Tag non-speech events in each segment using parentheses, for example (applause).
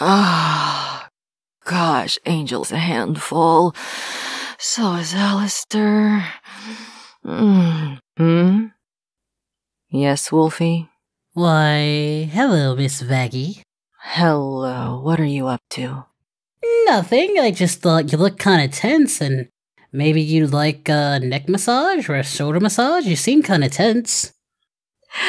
Ah, gosh, Angel's a handful. So is Alastor. Mm. Hmm? Yes, Wolfie? Why, hello, Miss Vaggie. Hello, what are you up to? Nothing, I just thought you looked kinda tense and maybe you'd like a neck massage or a shoulder massage? You seem kinda tense. (sighs)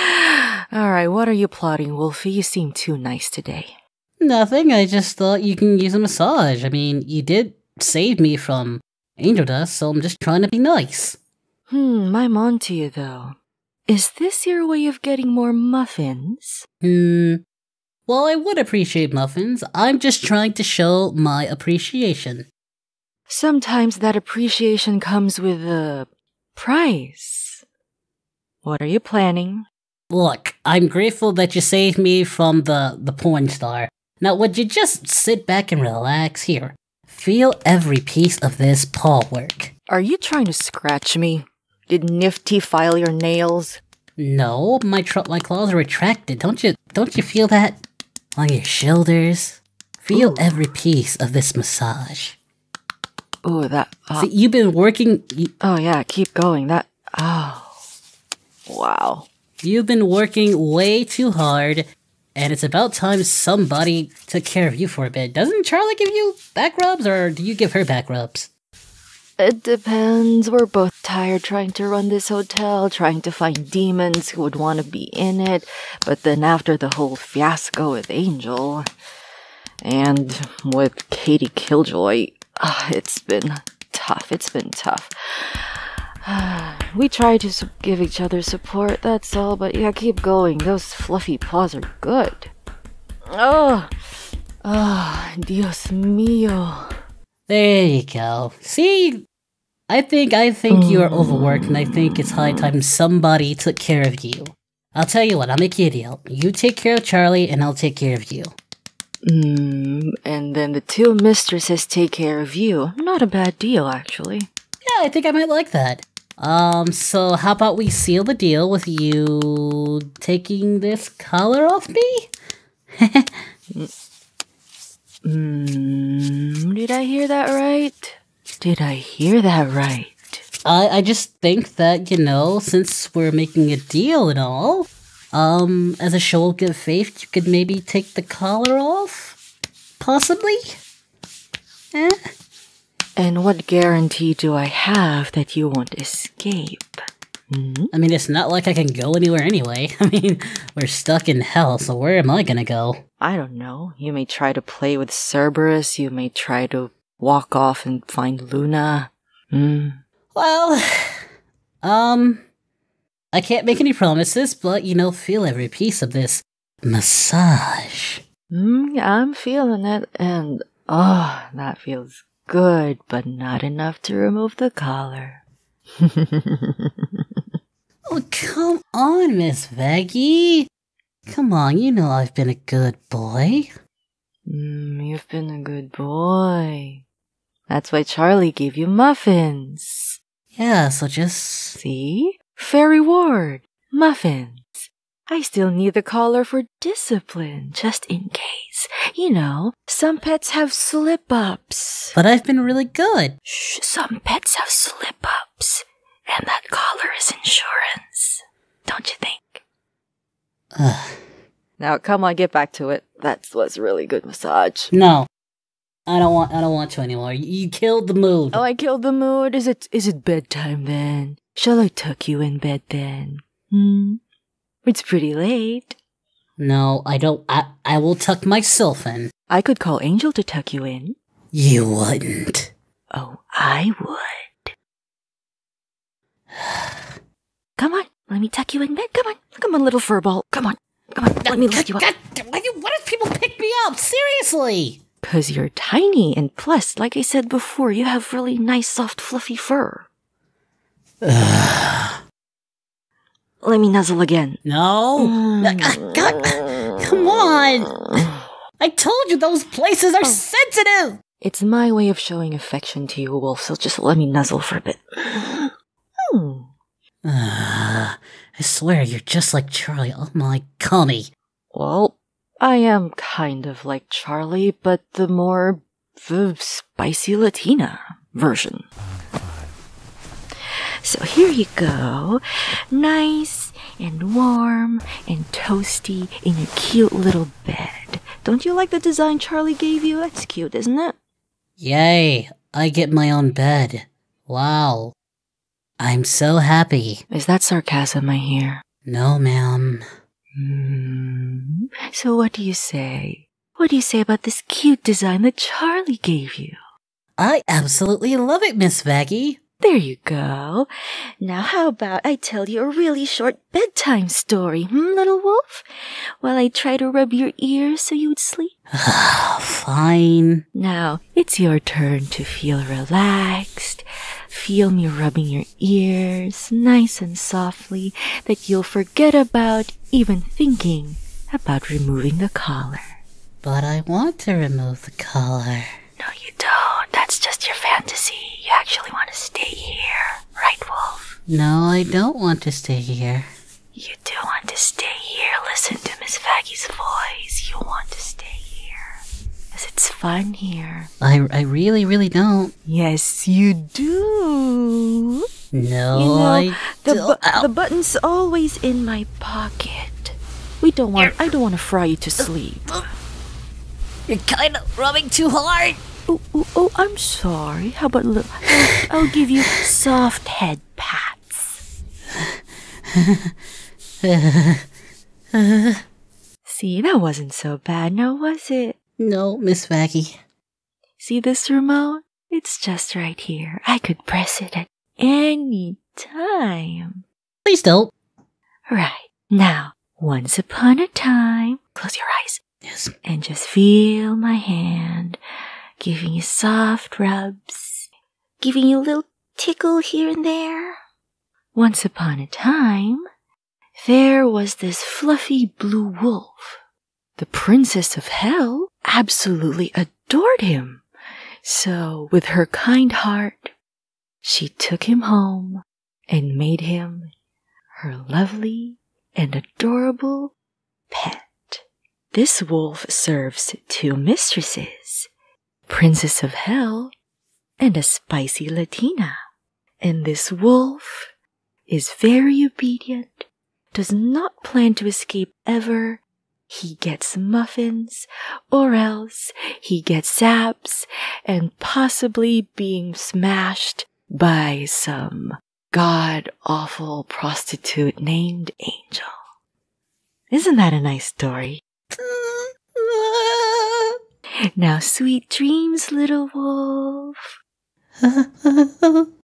Alright, what are you plotting, Wolfie? You seem too nice today. Nothing, I just thought you can use a massage. I mean, you did save me from angel dust, so I'm just trying to be nice. Hmm, I'm on to you though. Is this your way of getting more muffins? Hmm. Well, I would appreciate muffins. I'm just trying to show my appreciation. Sometimes that appreciation comes with a price. What are you planning? Look, I'm grateful that you saved me from the, the porn star. Now, would you just sit back and relax here? Feel every piece of this paw work. Are you trying to scratch me? Did Niffty file your nails? No, my tr- my claws are retracted. Don't you don't you feel that on your shoulders? Feel Ooh. every piece of this massage. Oh, that. Uh, See, you've been working. Oh, yeah, keep going. That. Oh. Wow. you've been working way too hard, and it's about time somebody took care of you for a bit. Doesn't Charlie give you back rubs, or do you give her back rubs? It depends. We're both tired trying to run this hotel, trying to find demons who would want to be in it. But then after the whole fiasco with Angel and with Katie Killjoy, ah, it's been tough. It's been tough. (sighs) We try to give each other support, that's all, but yeah, keep going. Those fluffy paws are good. Oh, oh, Dios mío. There you go. See, I think I think you are overworked, and I think it's high time somebody took care of you. I'll tell you what. I'll make you a deal. You take care of Charlie, and I'll take care of you. Mm, and then the two mistresses take care of you. Not a bad deal, actually. Yeah, I think I might like that. Um, so how about we seal the deal with you taking this collar off me? Mm, did I hear that right? Did I hear that right? I I just think that you know, since we're making a deal and all, um, as a show of good faith, you could maybe take the collar off, possibly. And what guarantee do I have that you won't escape? Hmm? I mean, it's not like I can go anywhere anyway. (laughs) I mean, we're stuck in hell, so where am I gonna go? I don't know. You may try to play with Cerberus. You may try to walk off and find Luna. Hmm. Well, (sighs) um, I can't make any promises, but you know, feel every piece of this massage. Hmm, I'm feeling it, and oh, that feels good, but not enough to remove the collar. (laughs) Oh, come on, Miss Vaggie. Come on, you know I've been a good boy. Mm, you've been a good boy. That's why Charlie gave you muffins. Yeah, so just. See? Fair reward. Muffins. I still need the collar for discipline, just in case. You know, some pets have slip ups. But I've been really good. Shh, some pets have slip ups. And that collar is insurance. Don't you think? Ugh. Now, come on, get back to it. That was really good massage. No. I don't want I don't want to anymore. You, you killed the mood. Oh, I killed the mood. Is it is it bedtime then? Shall I tuck you in bed then? Hmm. It's pretty late. No, I don't I I will tuck myself in. I could call Angel to tuck you in. You wouldn't. Oh, I would. (sighs) Come on, let me tuck you in bed. Come on, come on, little furball. Come on, come on. Let me lift you up. God, why do, what if people pick me up? Seriously? Cause you're tiny, and plus, like I said before, you have really nice, soft, fluffy fur. (sighs) (sighs) Let me nuzzle again. No. Ah, God, come on. I told you those places Oh. are sensitive. It's my way of showing affection to you, Wolf, so just let me nuzzle for a bit. Hmm. Ah, I swear you're just like Charlie. Oh my, cummy. Well, I am kind of like Charlie, but the more uh, spicy Latina version. So here you go. Nice and warm and toasty in a cute little bed. Don't you like the design Charlie gave you? That's cute, isn't it? Yay, I get my own bed. Wow. I'm so happy. Is that sarcasm I hear? No, ma'am. Hmm. So what do you say? What do you say about this cute design that Charlie gave you? I absolutely love it, Miss Vaggie. There you go. Now how about I tell you a really short bedtime story, hmm, little wolf? While I try to rub your ears so you'd sleep? (sighs) Fine. Now, it's your turn to feel relaxed. Feel me rubbing your ears nice and softly that you'll forget about even thinking about removing the collar. But I want to remove the collar. No, you don't. That's just your fantasy. You actually want to stay here, right, Wolf? No, I don't want to stay here. You do want to stay here. Listen to Miss Vaggie's voice. You want to stay here. Because it's fun here. I, I really, really don't. Yes, you do. No, You know, I the, don't. bu- the button's always in my pocket. We don't want. I don't want to fry you to sleep. You're kind of rubbing too hard. Oh, oh, oh I'm sorry. How about a little? I'll give you soft head. (laughs) See, that wasn't so bad, now was it? No, Miss Vaggie. See this remote? It's just right here. I could press it at any time. Please don't. Right. Now, once upon a time, close your eyes Yes. and just feel my hand giving you soft rubs, giving you a little tickle here and there. Once upon a time, there was this fluffy blue wolf. The princess of hell absolutely adored him. So, with her kind heart, she took him home and made him her lovely and adorable pet. This wolf serves two mistresses, Princess of Hell and a spicy Latina. And this wolf is very obedient, does not plan to escape ever. He gets muffins, or else he gets saps, and possibly being smashed by some god awful prostitute named Angel. Isn't that a nice story? Now, sweet dreams, little wolf. (laughs)